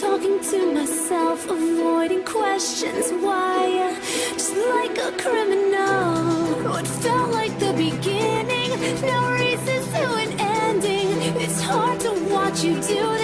talking to myself, avoiding questions. Why? Just like a criminal. What felt like the beginning, no reason to an ending. It's hard to watch you do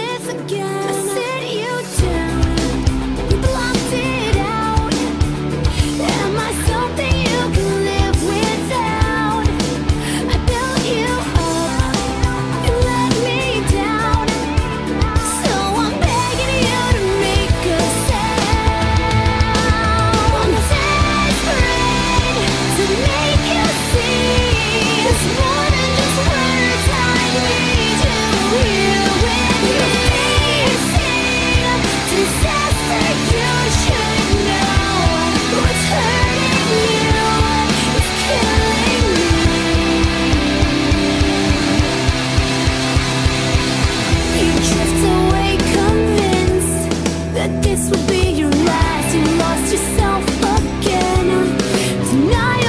Be your last. you lost yourself again. Tonight